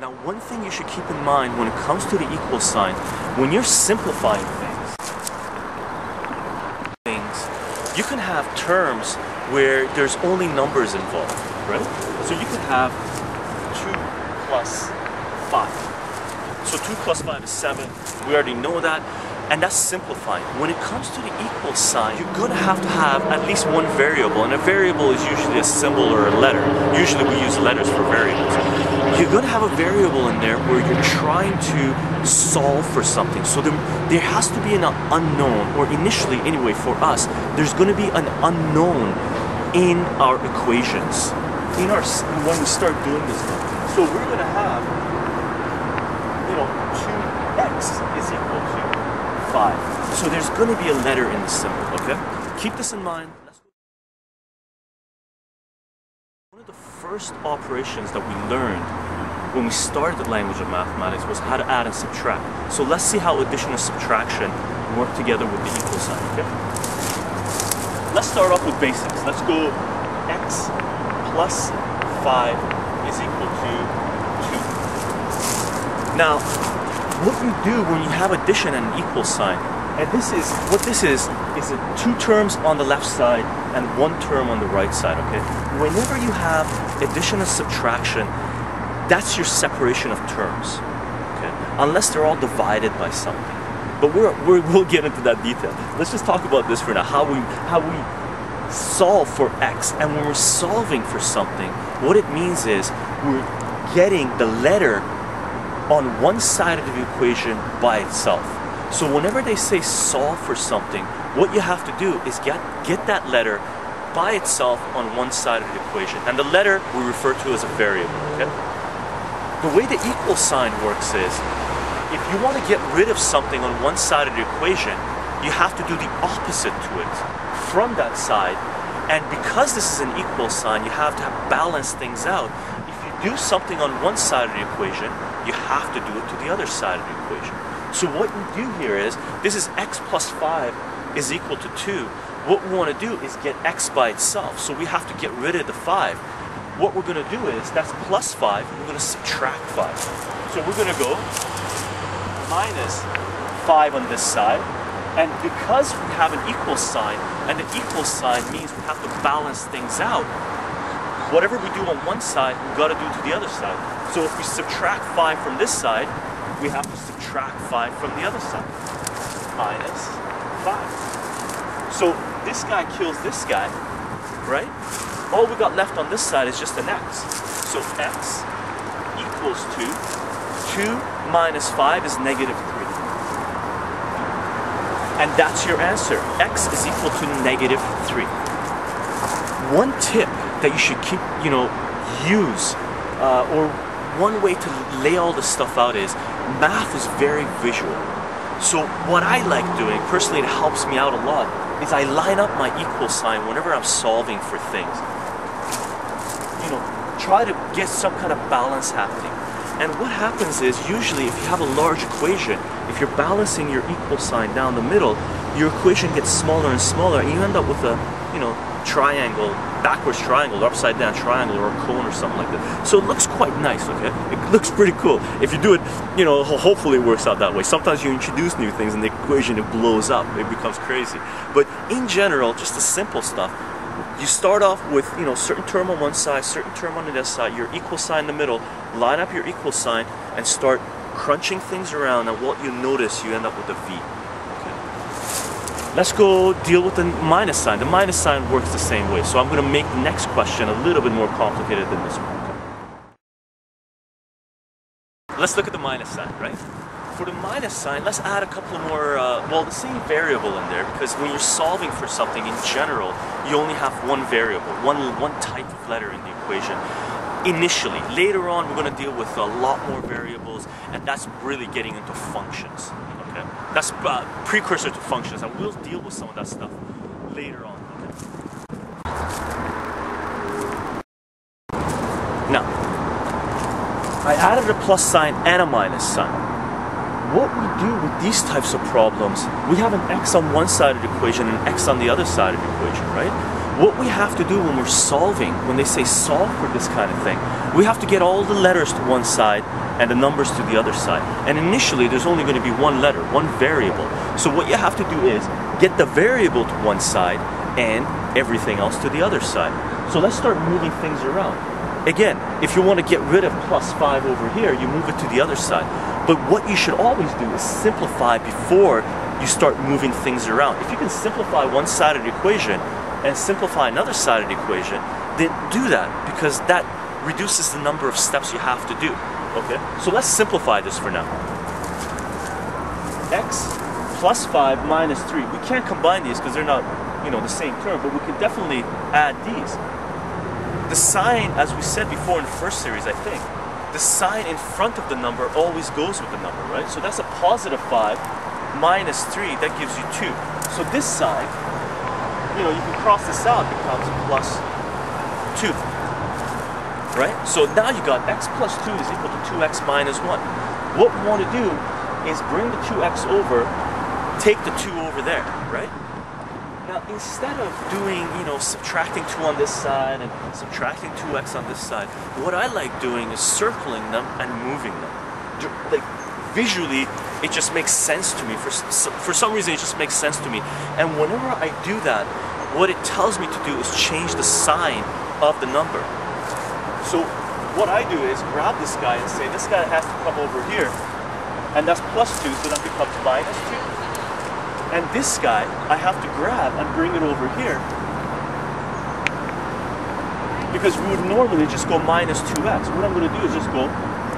Now, one thing you should keep in mind when it comes to the equal sign, when you're simplifying things, things, you can have terms where there's only numbers involved, right? So you could have 2 plus 5. So 2 plus 5 is 7. We already know that and that's simplifying. When it comes to the equal sign, you're gonna have to have at least one variable, and a variable is usually a symbol or a letter. Usually we use letters for variables. You're gonna have a variable in there where you're trying to solve for something. So there, there has to be an unknown, or initially anyway for us, there's gonna be an unknown in our equations. In our, when we start doing this So we're gonna have, you know, 2x is equal to 5. So there's going to be a letter in the symbol, okay? Keep this in mind. One of the first operations that we learned when we started the language of mathematics was how to add and subtract. So let's see how addition and subtraction work together with the equal sign, okay? Let's start off with basics. Let's go x plus 5 is equal to 2. Now, what you do when you have addition and equal sign, and this is what this is is two terms on the left side and one term on the right side. Okay, whenever you have addition and subtraction, that's your separation of terms. Okay, unless they're all divided by something. But we're, we will get into that detail. Let's just talk about this for now. How we how we solve for x, and when we're solving for something, what it means is we're getting the letter on one side of the equation by itself. So whenever they say solve for something, what you have to do is get, get that letter by itself on one side of the equation. And the letter we refer to as a variable, okay? The way the equal sign works is, if you want to get rid of something on one side of the equation, you have to do the opposite to it from that side. And because this is an equal sign, you have to balance things out. If you do something on one side of the equation, you have to do it to the other side of the equation. So what we do here is, this is x plus 5 is equal to 2. What we want to do is get x by itself. So we have to get rid of the 5. What we're going to do is, that's plus 5, we're going to subtract 5. So we're going to go minus 5 on this side. And because we have an equal sign, and the equal sign means we have to balance things out, whatever we do on one side, we've got to do to the other side. So if we subtract 5 from this side, we have to subtract 5 from the other side. Minus 5. So this guy kills this guy, right? All we got left on this side is just an x. So x equals 2. 2 minus 5 is negative 3. And that's your answer. x is equal to negative 3. One tip that you should keep, you know, use uh, or one way to lay all this stuff out is math is very visual. So what I like doing, personally it helps me out a lot, is I line up my equal sign whenever I'm solving for things. You know, try to get some kind of balance happening. And what happens is usually if you have a large equation, if you're balancing your equal sign down the middle, your equation gets smaller and smaller and you end up with a, you know, triangle, backwards triangle, or upside down triangle, or a cone or something like that. So it looks quite nice, okay? It looks pretty cool. If you do it, you know, hopefully it works out that way. Sometimes you introduce new things and the equation, it blows up. It becomes crazy. But in general, just the simple stuff, you start off with, you know, certain term on one side, certain term on the other side, your equal sign in the middle, line up your equal sign, and start crunching things around, and what you notice, you end up with a V. Let's go deal with the minus sign. The minus sign works the same way. So I'm going to make the next question a little bit more complicated than this one. Let's look at the minus sign, right? For the minus sign, let's add a couple more, uh, well, the same variable in there because when you're solving for something in general, you only have one variable, one, one type of letter in the equation initially. Later on, we're going to deal with a lot more variables, and that's really getting into functions. That's uh, precursor to functions, and we'll deal with some of that stuff later on. Okay? Now, I added a plus sign and a minus sign. What we do with these types of problems, we have an x on one side of the equation and x on the other side of the equation, right? What we have to do when we're solving, when they say solve for this kind of thing, we have to get all the letters to one side and the numbers to the other side. And initially, there's only going to be one letter, one variable. So what you have to do is get the variable to one side and everything else to the other side. So let's start moving things around. Again, if you want to get rid of plus 5 over here, you move it to the other side. But what you should always do is simplify before you start moving things around. If you can simplify one side of the equation and simplify another side of the equation, then do that because that reduces the number of steps you have to do. Okay? So let's simplify this for now. x plus 5 minus 3. We can't combine these because they're not, you know, the same term, but we can definitely add these. The sign, as we said before in the first series, I think, the sign in front of the number always goes with the number, right? So that's a positive 5 minus 3, that gives you 2. So this side, you know, you can cross this out, it becomes plus 2. Right? So now you got x plus 2 is equal to 2x minus 1. What we want to do is bring the 2x over, take the 2 over there, right? Now, instead of doing, you know, subtracting 2 on this side and subtracting 2x on this side, what I like doing is circling them and moving them. Like, visually, it just makes sense to me. For, for some reason, it just makes sense to me. And whenever I do that, what it tells me to do is change the sign of the number. So what I do is grab this guy and say, this guy has to come over here, and that's plus 2, so that becomes minus 2. And this guy, I have to grab and bring it over here. Because we would normally just go minus 2x. What I'm going to do is just go,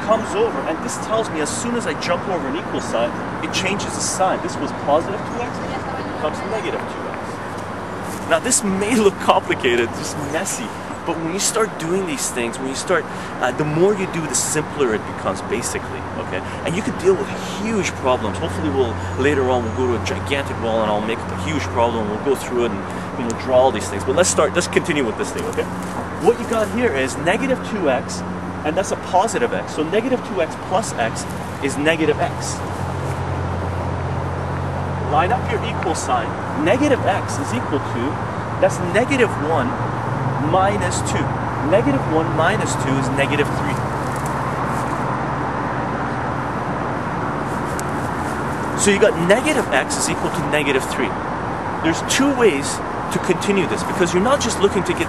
comes over, and this tells me as soon as I jump over an equal sign, it changes the sign. This was positive 2x, it becomes negative 2x. Now this may look complicated, just messy, but when you start doing these things, when you start, uh, the more you do, the simpler it becomes, basically. Okay, and you can deal with huge problems. Hopefully, we'll later on we'll go to a gigantic wall and I'll make a huge problem. and We'll go through it and you know draw all these things. But let's start. Let's continue with this thing. Okay, what you got here is negative two x, and that's a positive x. So negative two x plus x is negative x. Line up your equal sign. Negative x is equal to that's negative 1 minus 2. Negative 1 minus 2 is negative 3. So you got negative x is equal to negative 3. There's two ways to continue this because you're not just looking to get,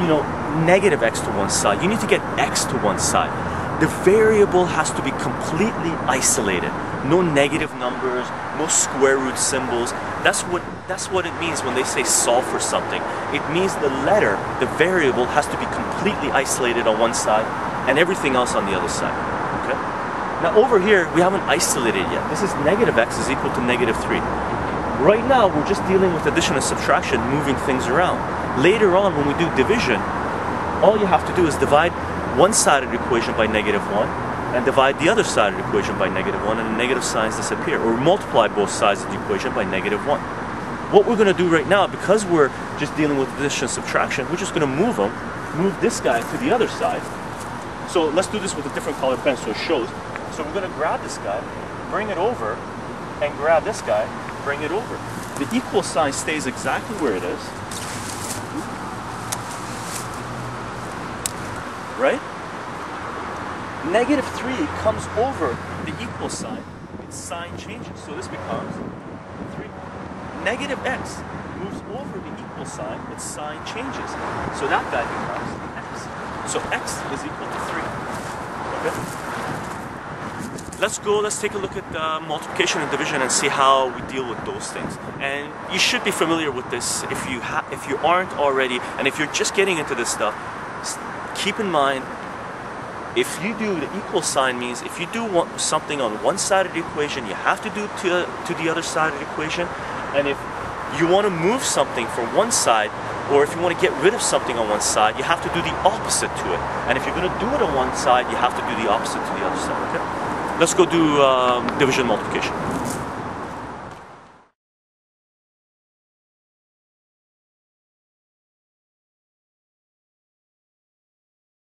you know, negative x to one side. You need to get x to one side. The variable has to be completely isolated. No negative numbers, no square root symbols. That's what that's what it means when they say solve for something. It means the letter, the variable, has to be completely isolated on one side and everything else on the other side. Okay? Now over here, we haven't isolated yet. This is negative x is equal to negative 3. Right now, we're just dealing with addition and subtraction, moving things around. Later on, when we do division, all you have to do is divide one side of the equation by negative 1 and divide the other side of the equation by negative 1 and the negative signs disappear. Or multiply both sides of the equation by negative 1. What we're going to do right now, because we're just dealing with addition subtraction, we're just going to move them, move this guy to the other side. So let's do this with a different color pen so it shows. So we're going to grab this guy, bring it over, and grab this guy, bring it over. The equal sign stays exactly where it is. Right? Negative 3 comes over the equal sign. Its sign changes. So this becomes 3. Negative x moves over the equal sign. Its sign changes. So that guy becomes x. So x is equal to 3. Okay? Let's go, let's take a look at uh, multiplication and division and see how we deal with those things. And you should be familiar with this if you, if you aren't already, and if you're just getting into this stuff, keep in mind if you do the equal sign means if you do want something on one side of the equation, you have to do to, to the other side of the equation. And if you want to move something from one side, or if you want to get rid of something on one side, you have to do the opposite to it. And if you're going to do it on one side, you have to do the opposite to the other side, okay? Let's go do um, division multiplication.